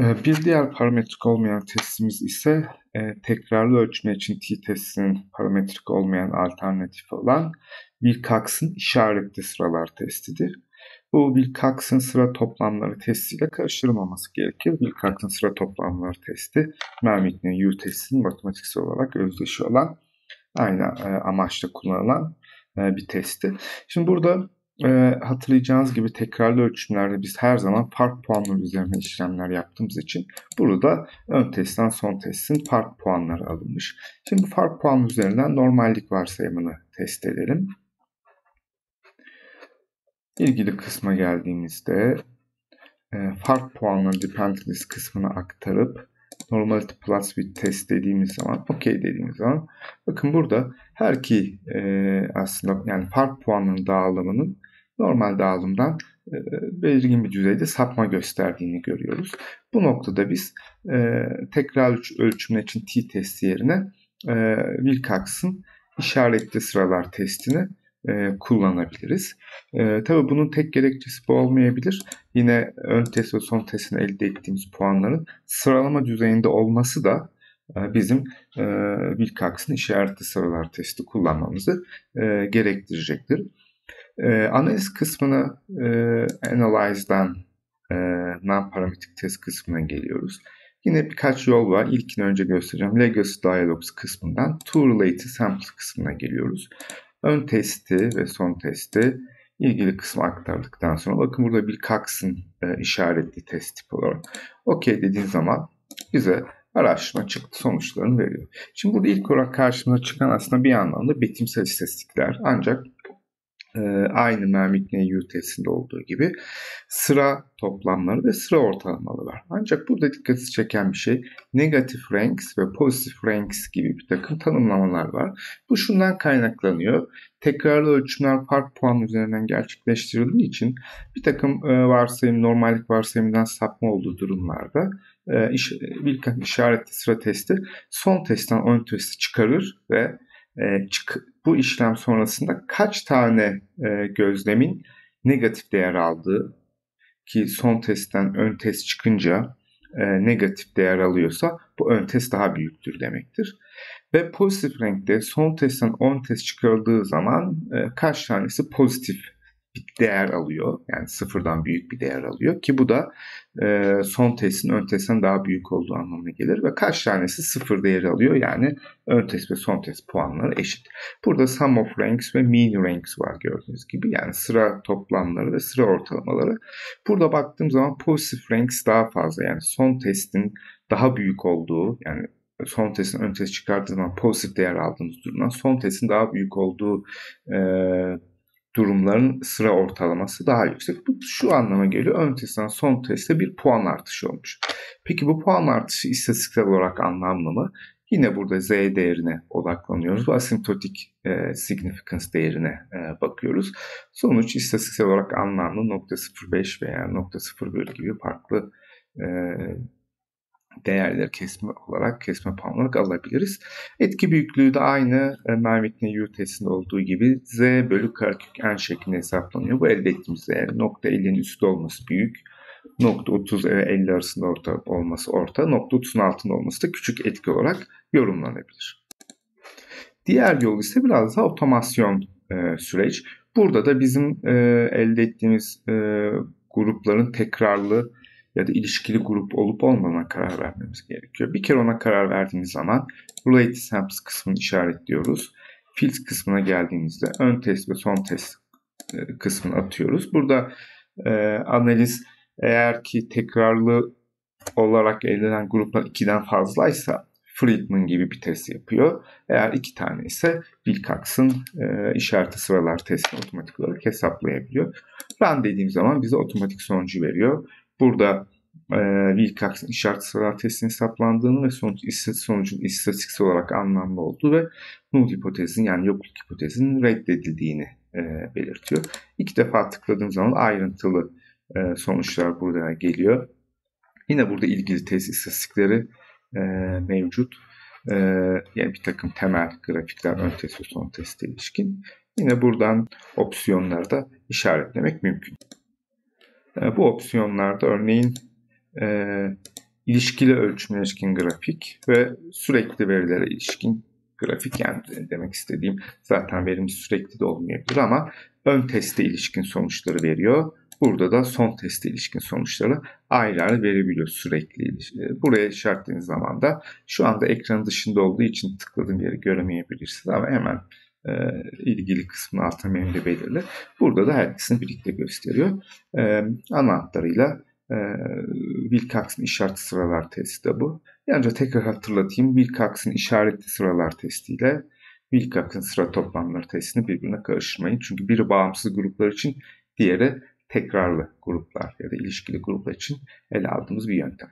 Ee, bir diğer parametrik olmayan testimiz ise e, tekrarlı ölçme için t-testinin parametrik olmayan alternatifi olan Wilcox'ın işaretli sıralar testidir. Bu Wilcox'ın sıra toplamları testiyle karıştırılmaması gerekir. Wilcox'ın sıra toplamları testi, Mermit'in U testinin matematiksel olarak özdeşi olan aynı e, amaçla kullanılan e, bir testi. Şimdi burada e, hatırlayacağınız gibi tekrarlı ölçümlerde biz her zaman fark puanları üzerine işlemler yaptığımız için burada ön testten son testin fark puanları alınmış. Şimdi fark puanı üzerinden normallik varsayımını test edelim. İlgili kısma geldiğimizde e, fark puanları dependent kısmına aktarıp normality plus bir test dediğimiz zaman, okey dediğimiz zaman bakın burada her iki e, aslında yani fark puanının dağılımının normal dağılımdan e, belirgin bir düzeyde sapma gösterdiğini görüyoruz. Bu noktada biz e, tekrar ölçümler için t-test yerine e, Wilcox'ın işaretli sıralar testini e, kullanabiliriz. E, tabii bunun tek gerekçesi bu olmayabilir. Yine ön test ve son testin elde ettiğimiz puanların sıralama düzeyinde olması da e, bizim e, Wilcox'ın işaretli sıralar testi kullanmamızı e, gerektirecektir. E, analiz kısmını e, Analyze'dan e, non-parametric test kısmına geliyoruz. Yine birkaç yol var. İlkini önce göstereceğim. Legacy Dialogs kısmından To Related Sample kısmına geliyoruz. Ön testi ve son testi ilgili kısmı aktardıktan sonra bakın burada bir Cox'ın e, işaretli test tipi olarak OK dediğin zaman bize araştırma çıktı sonuçlarını veriyor. Şimdi burada ilk olarak karşımıza çıkan aslında bir anlamda betimsel istatistikler. Ancak e, aynı Mermit U testinde olduğu gibi sıra toplamları ve sıra ortalamaları var. Ancak burada dikkati çeken bir şey negatif ranks ve pozitif ranks gibi bir takım tanımlamalar var. Bu şundan kaynaklanıyor. Tekrarlı ölçümler fark puan üzerinden gerçekleştirildiği için bir takım e, varsayım, normallik varsayımından sapma olduğu durumlarda e, iş, bir işaretli sıra testi son testten ön testi çıkarır ve e, çık, bu işlem sonrasında kaç tane e, gözlemin negatif değer aldığı ki son testten ön test çıkınca e, negatif değer alıyorsa bu ön test daha büyüktür demektir. Ve pozitif renkte son testten ön test çıkarıldığı zaman e, kaç tanesi pozitif bir değer alıyor. Yani sıfırdan büyük bir değer alıyor ki bu da e, son testin ön testten daha büyük olduğu anlamına gelir ve kaç tanesi sıfır değeri alıyor yani ön test ve son test puanları eşit. Burada sum of ranks ve mean ranks var gördüğünüz gibi yani sıra toplamları ve sıra ortalamaları. Burada baktığım zaman pozitif ranks daha fazla yani son testin daha büyük olduğu yani son testin ön test çıkardığı zaman pozitif değer aldığımız durumdan son testin daha büyük olduğu e, durumların sıra ortalaması daha yüksek. Bu şu anlama geliyor. Ön testten son testte bir puan artışı olmuş. Peki bu puan artışı istatistiksel olarak anlamlı mı? Yine burada Z değerine odaklanıyoruz. Bu asymptotik e, significance değerine e, bakıyoruz. Sonuç istatistiksel olarak anlamlı 0.05 veya 0.01 gibi farklı e, değerleri kesme olarak kesme puan olarak alabiliriz. Etki büyüklüğü de aynı e, Mermit'in U testinde olduğu gibi Z bölü karekök n şeklinde hesaplanıyor. Bu elde ettiğimiz değer nokta 50'nin üstü olması büyük. Nokta 30 ve 50 arasında orta olması orta. Nokta 30'un altında olması da küçük etki olarak yorumlanabilir. Diğer yol ise biraz daha otomasyon e, süreç. Burada da bizim e, elde ettiğimiz e, grupların tekrarlı ya da ilişkili grup olup olmadığına karar vermemiz gerekiyor. Bir kere ona karar verdiğimiz zaman Related Samples kısmını işaretliyoruz. Fields kısmına geldiğimizde ön test ve son test e, kısmını atıyoruz. Burada e, analiz eğer ki tekrarlı olarak elde edilen gruplar 2'den fazlaysa Friedman gibi bir test yapıyor. Eğer iki tane ise Wilcox'ın e, işareti sıralar testini otomatik olarak hesaplayabiliyor. Run dediğim zaman bize otomatik sonucu veriyor. Burada e, Wilcox'ın işaret sıralar testinin hesaplandığını ve sonuç, sonucun istatistiksel olarak anlamlı olduğu ve null hipotezin yani yokluk hipotezinin reddedildiğini e, belirtiyor. İki defa tıkladığım zaman ayrıntılı e, sonuçlar burada geliyor. Yine burada ilgili test istatistikleri e, mevcut. E, yani bir takım temel grafikler ön test ve son teste ilişkin. Yine buradan opsiyonları da işaretlemek mümkün. E, bu opsiyonlarda örneğin e, ilişkili ölçüme ilişkin grafik ve sürekli verilere ilişkin grafik yani demek istediğim zaten verim sürekli de olmayabilir ama ön teste ilişkin sonuçları veriyor. Burada da son teste ilişkin sonuçları ayrı ayrı verebiliyor sürekli. E, buraya işaretlediğiniz zaman da şu anda ekran dışında olduğu için tıkladığım yeri göremeyebilirsiniz ama hemen e, ilgili kısmın altına menüde belirli. Burada da her ikisini birlikte gösteriyor. E, ana hatlarıyla e, Wilcox'ın işaret sıralar testi de bu. Yalnızca tekrar hatırlatayım. Wilcox'ın işaretli sıralar testiyle Wilcox'ın sıra toplamları testini birbirine karıştırmayın. Çünkü biri bağımsız gruplar için diğeri tekrarlı gruplar ya da ilişkili gruplar için ele aldığımız bir yöntem.